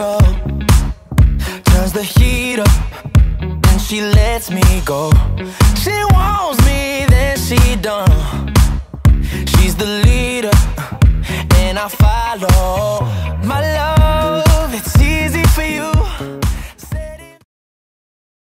control. Turns the heat up And she lets me go. She wants me, then she done. She's the leader And I follow.